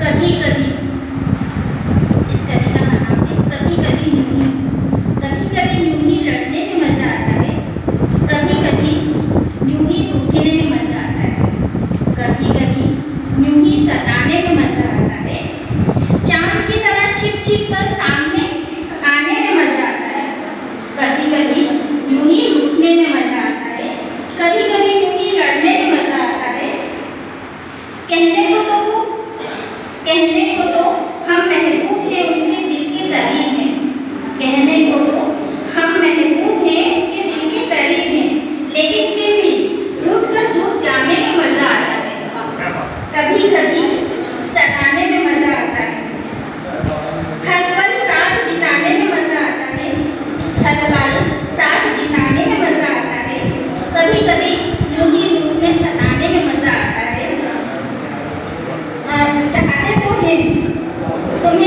कभी कभी कभी कभी कभी कभी यूँ लड़ने में मज़ा आता है। चाँद की तरह छिप छिप कर सामने में मज़ा आता है। कभी कभी यूँ ही में मज़ा आता है। कभी कभी यूँ लड़ने में मज़ा आता है। कहने को कहने को तो हम महबूब हैं उनके दिल के करीब हैं। कहने को तो हम महबूब हैं उनके दिल के करीब हैं। लेकिन फिर भी रूठ कर दूर जाने में मज़ा आता है। कभी कभी सताने में मज़ा आता है हर पल साथ बिताने में मज़ा आता है हर पल साथ बिताने में मज़ा आता है कभी कभी यूँ ही रूठने सताने में मज़ा आता है अ, चाहते तो हैं तुम्हें मिले इस